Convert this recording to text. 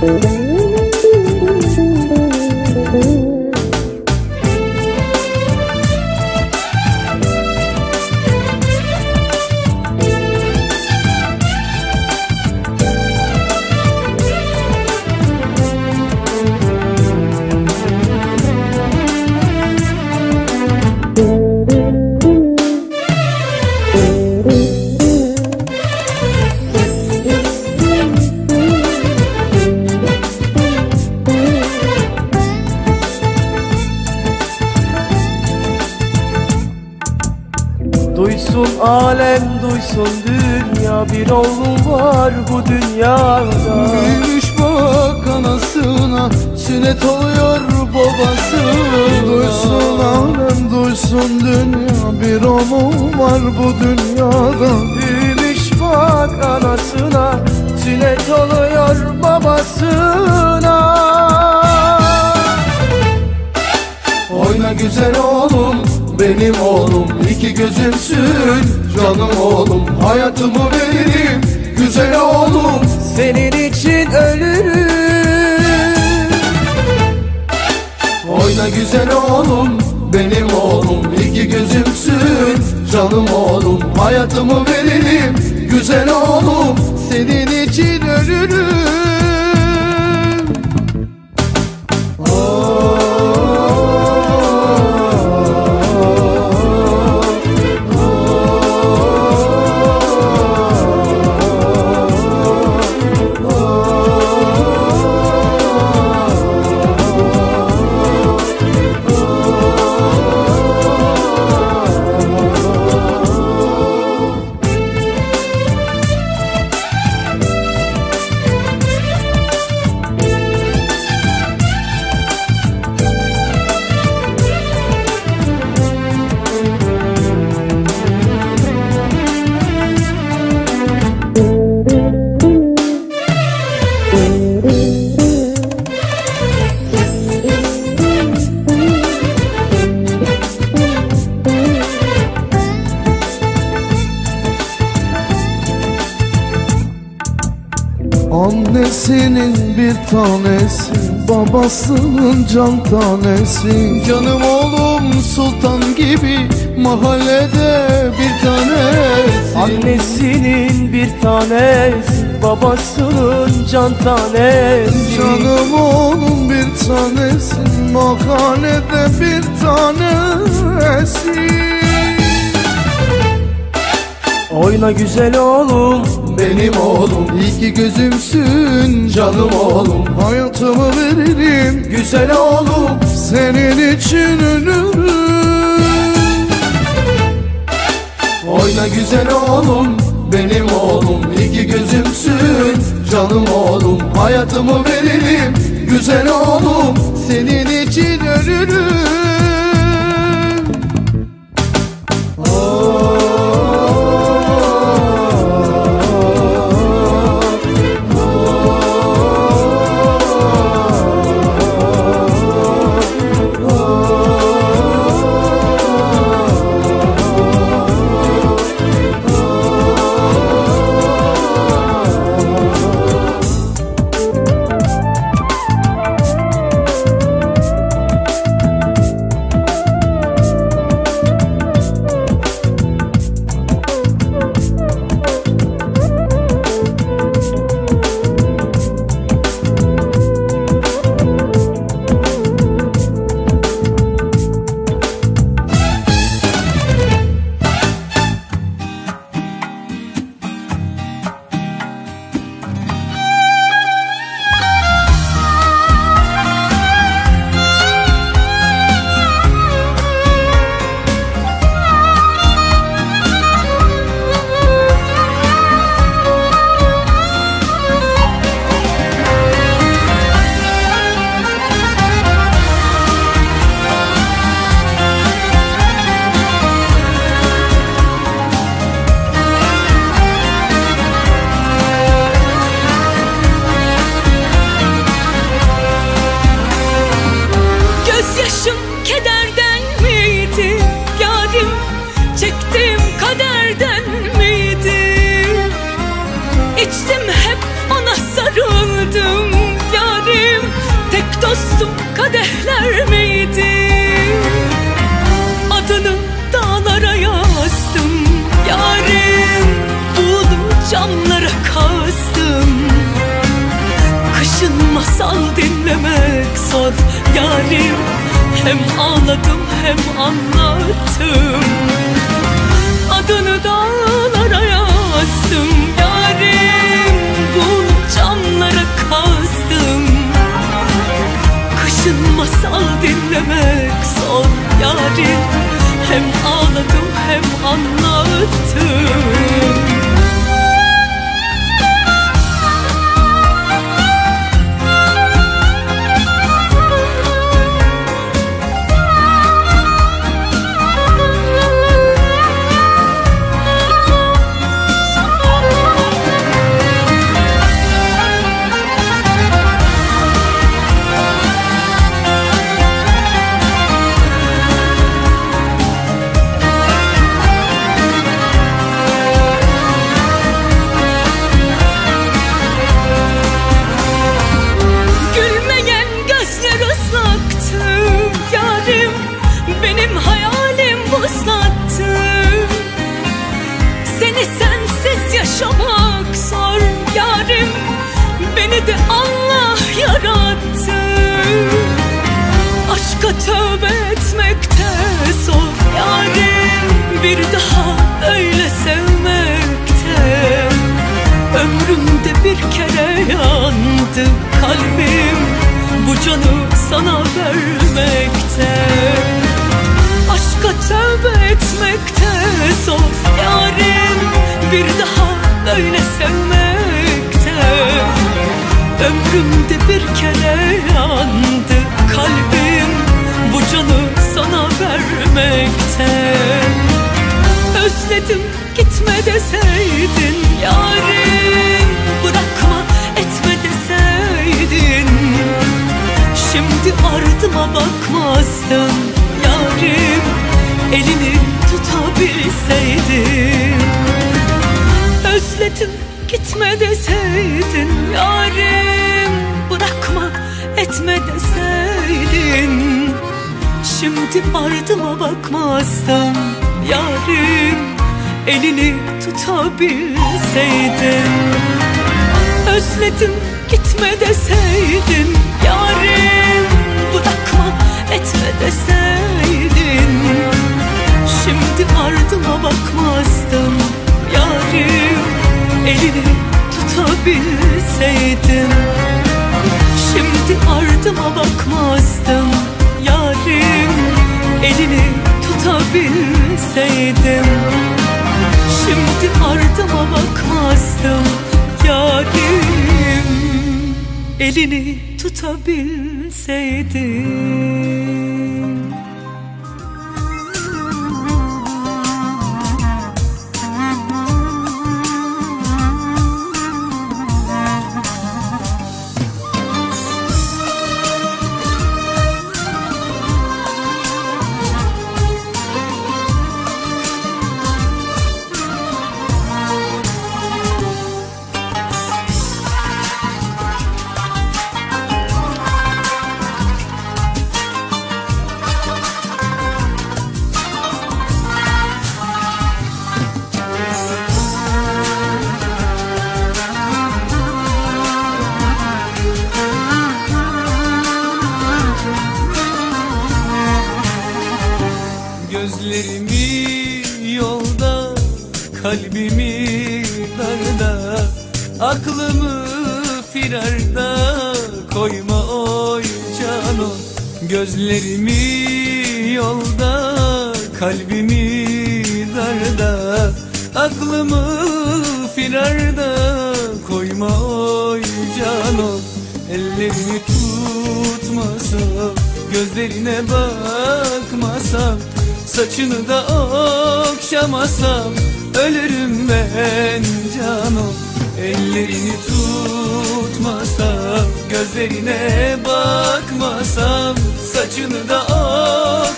Duysun alem duysun dünya Bir oğlum var bu dünyada. Büyümüş bak anasına Sünnet oluyor babası Duysun alem duysun dünya Bir oğlum var bu dünyada. Büyümüş bak anasına Sünnet oluyor babasına. Oyna güzel oğlum benim oğlum iki gözümsün canım oğlum Hayatımı veririm güzel oğlum Senin için ölürüm. Oyna güzel oğlum benim oğlum iki gözümsün canım oğlum Hayatımı veririm güzel oğlum senin için ölürüm Annesinin bir tanesi Babasının can tanesi. Canım oğlum sultan gibi Mahallede bir tanesi. Annesinin bir tanesi Babasının can tanesi. Canım oğlum bir tanesi Mahallede bir tanesi. Oyna güzel oğlum Benim oğlum. İki gözümsün Canım oğlum. Hayatımı veririm Güzel oğlum. Senin için ölürüm. Oyna güzel oğlum Benim oğlum. İki gözümsün Canım oğlum. Hayatımı veririm Güzel oğlum. Senin için ölürüm Yarim hem ağladım hem anlattım. Adını dağlara yaşamak zor Yarim. Beni de Allah yarattı. Aşka tövbe etmekte zor Yarim. Bir daha öyle sevmekte Ömrümde bir kere yandı kalbim. Bu canı sana vermekte Aşka tövbe etmekte zor yarim. Bir daha böyle sevmekte Ömrümde bir kere yandı. Kalbim Bu canı sana vermekte. Özledim gitme deseydin yarim Bırakma etme deseydin. Şimdi ardıma bakmazdım yarim Elini tutabilseydin Özledim gitme deseydin yarim Bırakma etme deseydin. Şimdi ardıma bakmazdım yarim Elini tutabilseydin Şimdi ardıma bakmazdım yarim Elini tutabilseydim. Şimdi ardıma bakmazdım yarim Elini tutabilseydim Aklımı firarda Koyma oy cano Gözlerimi yolda Kalbimi darda. Aklımı firarda Koyma oy cano Ellerimi tutmasam Gözlerine bakmasam Saçını da okşamasam Ölürüm ben canım Ellerini tutmasam Gözlerine bakmasam Saçını da okşamasam